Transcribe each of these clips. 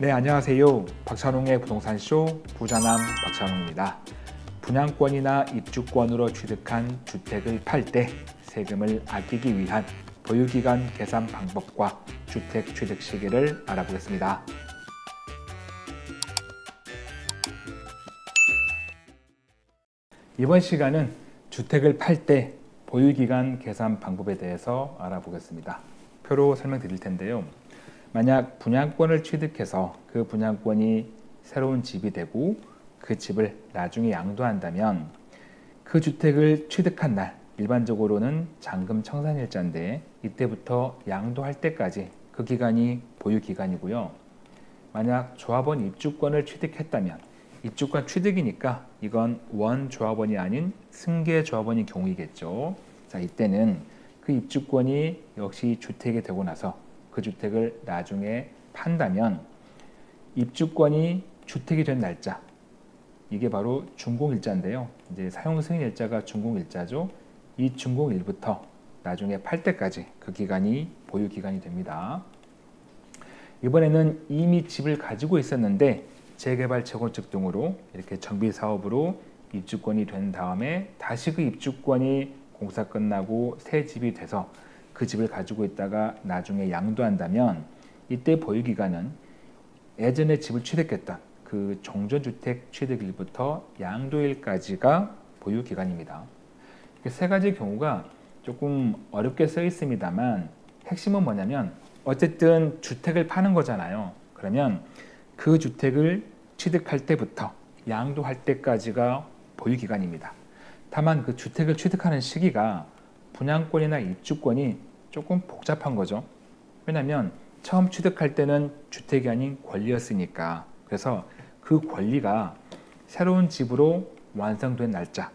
네, 안녕하세요. 박찬웅의 부동산쇼 부자남 박찬웅입니다. 분양권이나 입주권으로 취득한 주택을 팔 때 세금을 아끼기 위한 보유기간 계산 방법과 주택 취득 시기를 알아보겠습니다. 이번 시간은 주택을 팔 때 보유기간 계산 방법에 대해서 알아보겠습니다. 표로 설명드릴 텐데요. 만약 분양권을 취득해서 그 분양권이 새로운 집이 되고 그 집을 나중에 양도한다면 그 주택을 취득한 날 일반적으로는 잔금 청산일자인데 이때부터 양도할 때까지 그 기간이 보유 기간이고요. 만약 조합원 입주권을 취득했다면 입주권 취득이니까 이건 원 조합원이 아닌 승계 조합원인 경우이겠죠. 자, 이때는 그 입주권이 역시 주택이 되고 나서 그 주택을 나중에 판다면 입주권이 주택이 된 날짜 이게 바로 준공일자인데요. 이제 사용 승인일자가 준공일자죠. 이 준공일부터 나중에 팔 때까지 그 기간이 보유 기간이 됩니다. 이번에는 이미 집을 가지고 있었는데 재개발 재건축 등으로 이렇게 정비 사업으로 입주권이 된 다음에 다시 그 입주권이 공사 끝나고 새 집이 돼서 그 집을 가지고 있다가 나중에 양도한다면 이때 보유기간은 예전에 집을 취득했던 그 종전주택 취득일부터 양도일까지가 보유기간입니다. 세 가지 경우가 조금 어렵게 써 있습니다만 핵심은 뭐냐면 어쨌든 주택을 파는 거잖아요. 그러면 그 주택을 취득할 때부터 양도할 때까지가 보유기간입니다. 다만 그 주택을 취득하는 시기가 분양권이나 입주권이 조금 복잡한 거죠. 왜냐하면 처음 취득할 때는 주택이 아닌 권리였으니까 그래서 그 권리가 새로운 집으로 완성된 날짜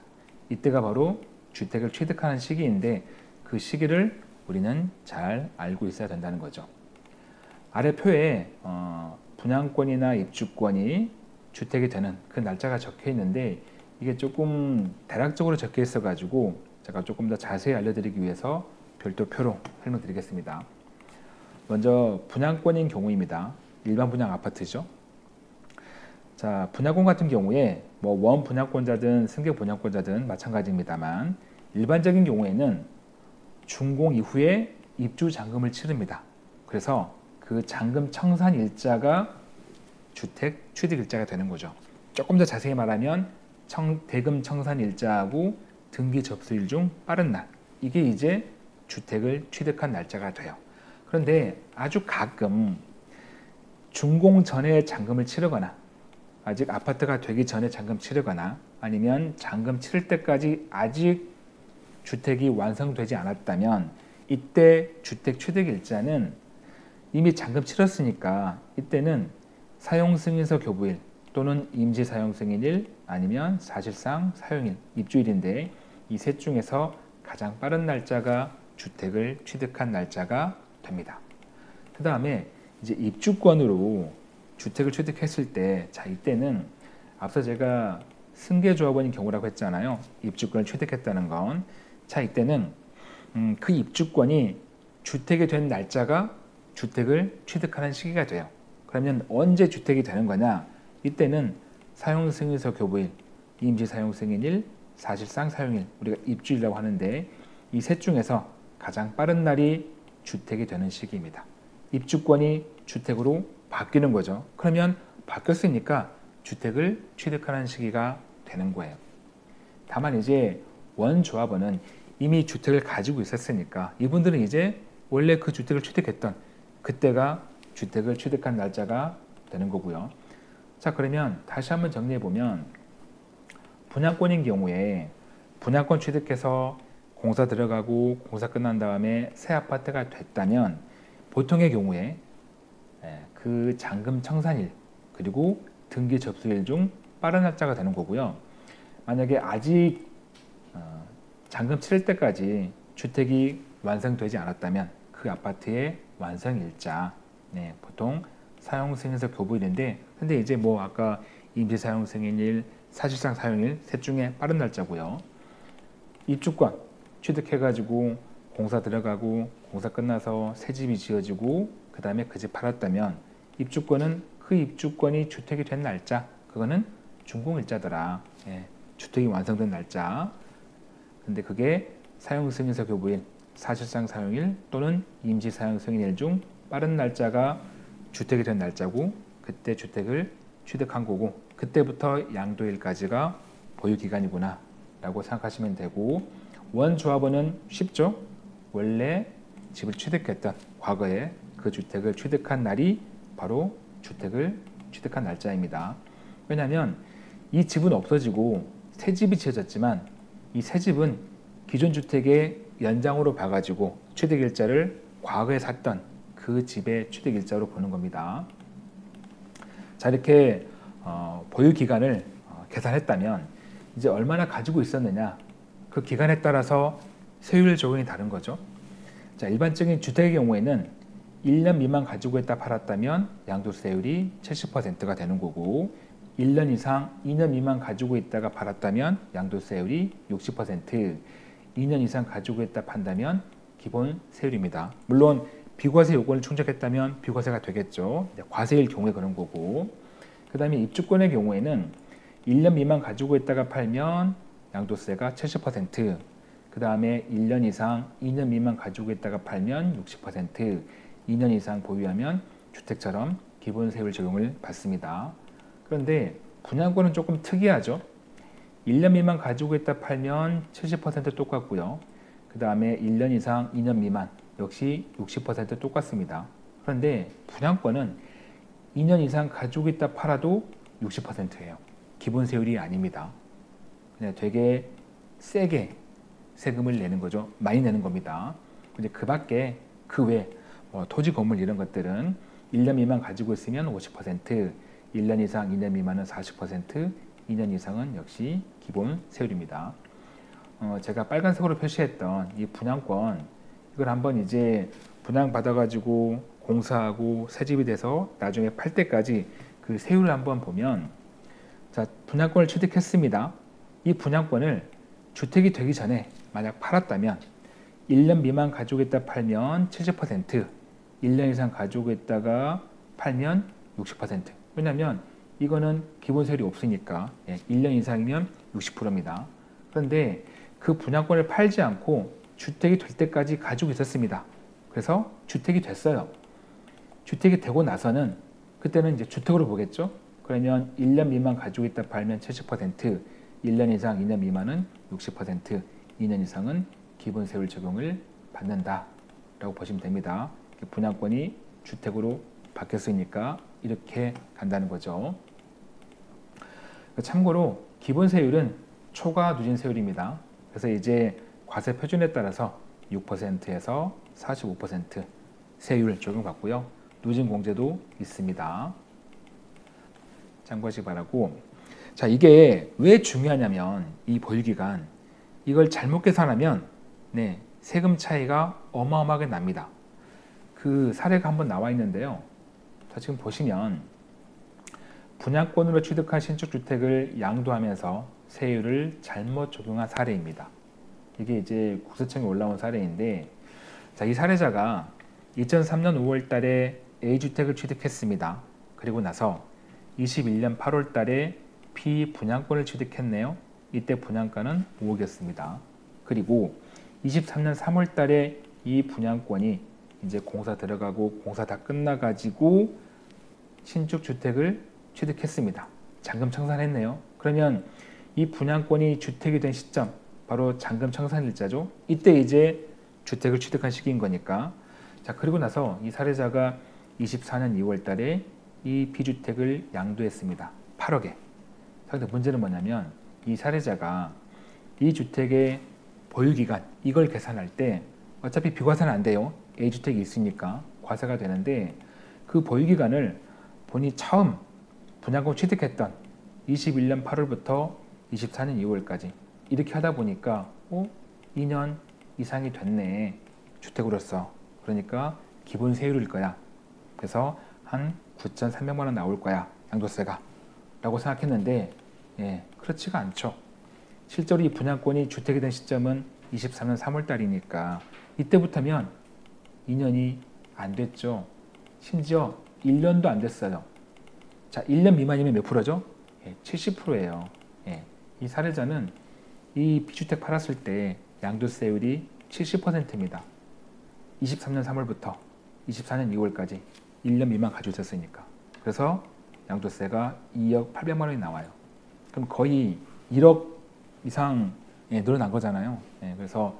이때가 바로 주택을 취득하는 시기인데 그 시기를 우리는 잘 알고 있어야 된다는 거죠. 아래 표에 어, 분양권이나 입주권이 주택이 되는 그 날짜가 적혀 있는데 이게 조금 대략적으로 적혀 있어 가지고 제가 조금 더 자세히 알려드리기 위해서 별도 표로 설명드리겠습니다. 먼저 분양권인 경우입니다. 일반 분양 아파트죠. 자, 분양권 같은 경우에 뭐 원 분양권자든 승계 분양권자든 마찬가지입니다만 일반적인 경우에는 준공 이후에 입주 잔금을 치릅니다. 그래서 그 잔금 청산 일자가 주택 취득 일자가 되는 거죠. 조금 더 자세히 말하면 청, 대금 청산 일자하고 등기 접수일 중 빠른 날 이게 이제 주택을 취득한 날짜가 돼요. 그런데 아주 가끔 준공 전에 잔금을 치르거나 아직 아파트가 되기 전에 잔금 치르거나 아니면 잔금 치를 때까지 아직 주택이 완성되지 않았다면 이때 주택 취득 일자는 이미 잔금 치렀으니까 이때는 사용 승인서 교부일 또는 임시 사용 승인일 아니면 사실상 사용일 입주일인데 이 셋 중에서 가장 빠른 날짜가 주택을 취득한 날짜가 됩니다. 그 다음에 이제 입주권으로 주택을 취득했을 때, 자, 이때는 앞서 제가 승계조합원인 경우라고 했잖아요. 입주권을 취득했다는 건. 자, 이때는 음, 그 입주권이 주택이 된 날짜가 주택을 취득하는 시기가 돼요. 그러면 언제 주택이 되는 거냐? 이때는 사용승인서 교부일, 임시사용승인일, 사실상 사용일, 우리가 입주일이라고 하는데 이 셋 중에서 가장 빠른 날이 주택이 되는 시기입니다. 입주권이 주택으로 바뀌는 거죠. 그러면 바뀌었으니까 주택을 취득하는 시기가 되는 거예요. 다만 이제 원조합원은 이미 주택을 가지고 있었으니까 이분들은 이제 원래 그 주택을 취득했던 그때가 주택을 취득한 날짜가 되는 거고요. 자 그러면 다시 한번 정리해 보면 분양권인 경우에 분양권 취득해서 공사 들어가고 공사 끝난 다음에 새 아파트가 됐다면 보통의 경우에 예, 그 잔금 청산일 그리고 등기 접수일 중 빠른 날짜가 되는 거고요. 만약에 아직 어, 잔금 치를 때까지 주택이 완성되지 않았다면 그 아파트의 완성 일자 네, 보통 사용 승인서 교부일인데 근데 이제 뭐 아까 임시 사용 승인일 사실상 사용일 셋 중에 빠른 날짜고요. 입주권 취득해가지고 공사 들어가고 공사 끝나서 새 집이 지어지고 그 다음에 그 집 팔았다면 입주권은 그 입주권이 주택이 된 날짜 그거는 준공일자더라. 예, 주택이 완성된 날짜. 근데 그게 사용 승인서 교부일, 사실상 사용일 또는 임시 사용 승인일 중 빠른 날짜가 주택이 된 날짜고 그때 주택을 취득한 거고 그때부터 양도일까지가 보유 기간이구나 라고 생각하시면 되고 원조합원은 쉽죠. 원래 집을 취득했던 과거에 그 주택을 취득한 날이 바로 주택을 취득한 날짜입니다. 왜냐하면 이 집은 없어지고 새 집이 지어졌지만 이 새 집은 기존 주택의 연장으로 봐가지고 취득일자를 과거에 샀던 그 집의 취득일자로 보는 겁니다. 자 이렇게 어, 보유 기간을 어, 계산했다면 이제 얼마나 가지고 있었느냐 그 기간에 따라서 세율 적용이 다른 거죠. 자 일반적인 주택의 경우에는 1년 미만 가지고 있다 팔았다면 양도세율이 70%가 되는 거고 1년 이상 2년 미만 가지고 있다가 팔았다면 양도세율이 60% 2년 이상 가지고 있다 판다면 기본 세율입니다. 물론 비과세 요건을 충족했다면 비과세가 되겠죠. 과세일 경우에 그런 거고 그 다음에 입주권의 경우에는 1년 미만 가지고 있다가 팔면 양도세가 70%그 다음에 1년 이상 2년 미만 가지고 있다가 팔면 60% 2년 이상 보유하면 주택처럼 기본 세율 적용을 받습니다. 그런데 분양권은 조금 특이하죠. 1년 미만 가지고 있다 팔면 70% 똑같고요. 그 다음에 1년 이상 2년 미만 역시 60% 똑같습니다. 그런데 분양권은 2년 이상 가지고 있다 팔아도 60%예요. 기본 세율이 아닙니다. 되게 세게 세금을 내는 거죠. 많이 내는 겁니다. 이제 그 밖에 그 외 뭐 토지 건물 이런 것들은 1년 미만 가지고 있으면 50%, 1년 이상 2년 미만은 40%, 2년 이상은 역시 기본 세율입니다. 어, 제가 빨간색으로 표시했던 이 분양권 이걸 한번 이제 분양 받아가지고 공사하고 새집이 돼서 나중에 팔 때까지 그 세율을 한번 보면 자 분양권을 취득했습니다. 이 분양권을 주택이 되기 전에 만약 팔았다면 1년 미만 가지고 있다 팔면 70% 1년 이상 가지고 있다가 팔면 60% 왜냐하면 이거는 기본 세율이 없으니까 1년 예, 이상이면 60%입니다. 그런데 그 분양권을 팔지 않고 주택이 될 때까지 가지고 있었습니다. 그래서 주택이 됐어요. 주택이 되고 나서는 그때는 이제 주택으로 보겠죠. 그러면 1년 미만 가지고 있다 팔면 70%, 1년 이상 2년 미만은 60%, 2년 이상은 기본 세율 적용을 받는다라고 보시면 됩니다. 분양권이 주택으로 바뀌었으니까 이렇게 간다는 거죠. 참고로 기본 세율은 초과 누진 세율입니다. 그래서 이제 과세 표준에 따라서 6%에서 45% 세율 적용받고요. 누진 공제도 있습니다. 참고하시기 바라고. 자, 이게 왜 중요하냐면 이 보유기간 이걸 잘못 계산하면 네, 세금 차이가 어마어마하게 납니다. 그 사례가 한번 나와 있는데요. 자, 지금 보시면 분양권으로 취득한 신축주택을 양도하면서 세율을 잘못 적용한 사례입니다. 이게 이제 국세청에 올라온 사례인데 자, 이 사례자가 2003년 5월 달에 A주택을 취득했습니다. 그리고 나서 21년 8월 달에 B분양권을 취득했네요. 이때 분양가는 5억이었습니다. 그리고 23년 3월 달에 이 분양권이 이제 공사 들어가고 공사 다 끝나가지고 신축 주택을 취득했습니다. 잔금 청산했네요. 그러면 이 분양권이 주택이 된 시점 바로 잔금 청산일자죠. 이때 이제 주택을 취득한 시기인 거니까. 자 그리고 나서 이 사례자가 24년 2월 달에 이 비주택을 양도했습니다. 8억에. 근데 문제는 뭐냐면 이 사례자가 이 주택의 보유기간 이걸 계산할 때 어차피 비과세는 안 돼요. A주택이 있으니까 과세가 되는데 그 보유기간을 본인이 처음 분양권 취득했던 21년 8월부터 24년 2월까지 이렇게 하다 보니까 어? 2년 이상이 됐네. 주택으로서. 그러니까 기본 세율일 거야. 그래서 한 9,300만 원 나올 거야. 양도세가 라고 생각했는데 예, 그렇지가 않죠 실제로 이 분양권이 주택이 된 시점은 23년 3월 달이니까 이때부터면 2년이 안 됐죠. 심지어 1년도 안 됐어요. 자, 1년 미만이면 몇 프로죠? 예, 70%예요. 예, 이 사례자는 이 비주택 팔았을 때 양도세율이 70%입니다. 23년 3월부터 24년 2월까지 1년 미만 가지고 있었으니까. 그래서 양도세가 2억 800만 원이 나와요. 그럼 거의 1억 이상 예, 늘어난 거잖아요. 예, 그래서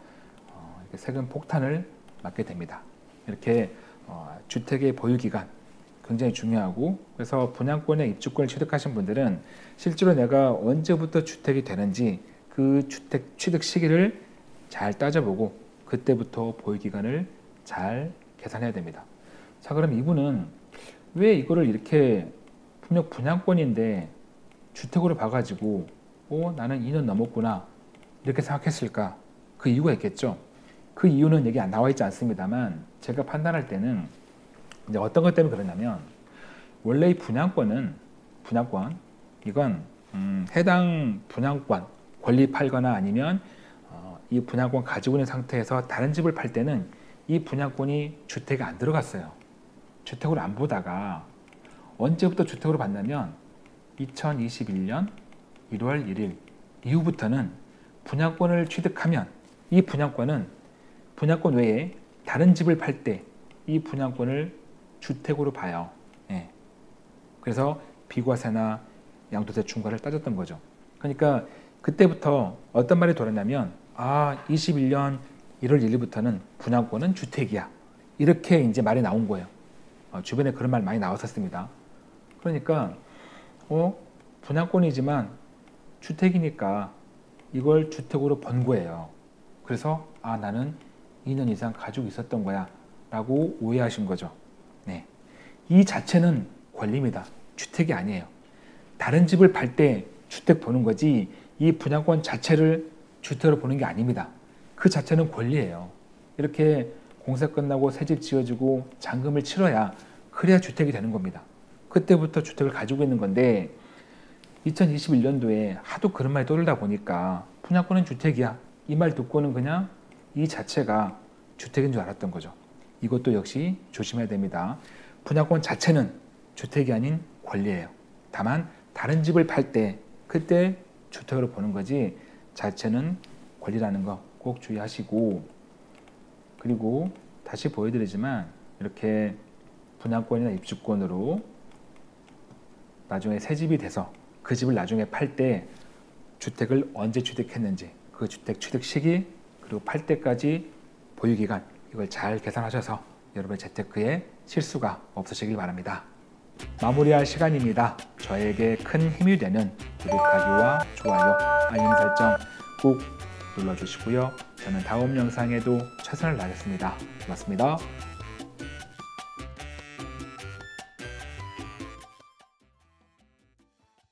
어, 세금 폭탄을 맞게 됩니다. 이렇게 어, 주택의 보유 기간 굉장히 중요하고 그래서 분양권의 입주권을 취득하신 분들은 실제로 내가 언제부터 주택이 되는지 그 주택 취득 시기를 잘 따져보고 그때부터 보유 기간을 잘 계산해야 됩니다. 자 그럼 이분은 왜 이거를 이렇게 분명 분양권인데 주택으로 봐가지고 어, 나는 2년 넘었구나 이렇게 생각했을까? 그 이유가 있겠죠. 그 이유는 여기 안 나와 있지 않습니다만 제가 판단할 때는 이제 어떤 것 때문에 그러냐면 원래 이 분양권은 분양권 이건 음, 해당 분양권 권리 팔거나 아니면 어, 이 분양권 가지고 있는 상태에서 다른 집을 팔 때는 이 분양권이 주택에 안 들어갔어요. 주택으로 안 보다가 언제부터 주택으로 봤냐면 2021년 1월 1일 이후부터는 분양권을 취득하면 이 분양권은 분양권 외에 다른 집을 팔 때 이 분양권을 주택으로 봐요. 예. 그래서 비과세나 양도세 중과를 따졌던 거죠. 그러니까 그때부터 어떤 말이 돌았냐면 아 21년 1월 1일부터는 분양권은 주택이야. 이렇게 이제 말이 나온 거예요. 어, 주변에 그런 말 많이 나왔었습니다. 그러니까 어 분양권이지만 주택이니까 이걸 주택으로 번 거예요. 그래서 아 나는 2년 이상 가지고 있었던 거야 라고 오해하신 거죠. 네. 이 자체는 권리입니다. 주택이 아니에요. 다른 집을 팔 때 주택 보는 거지 이 분양권 자체를 주택으로 보는 게 아닙니다. 그 자체는 권리예요. 이렇게 공사 끝나고 새 집 지어주고 잔금을 치러야 그래야 주택이 되는 겁니다. 그때부터 주택을 가지고 있는 건데 2021년도에 하도 그런 말이 떠돌다 보니까 분양권은 주택이야. 이 말 듣고는 그냥 이 자체가 주택인 줄 알았던 거죠. 이것도 역시 조심해야 됩니다. 분양권 자체는 주택이 아닌 권리예요. 다만 다른 집을 팔 때 그때 주택으로 보는 거지 자체는 권리라는 거 꼭 주의하시고 그리고 다시 보여드리지만 이렇게 분양권이나 입주권으로 나중에 새 집이 돼서 그 집을 나중에 팔 때 주택을 언제 취득했는지 그 주택 취득 시기 그리고 팔 때까지 보유 기간 이걸 잘 계산하셔서 여러분의 재테크에 실수가 없으시길 바랍니다. 마무리할 시간입니다. 저에게 큰 힘이 되는 구독하기와 좋아요, 알림 설정 꼭 눌러주시고요. 저는 다음 영상에도 최선을 다하겠습니다. 고맙습니다.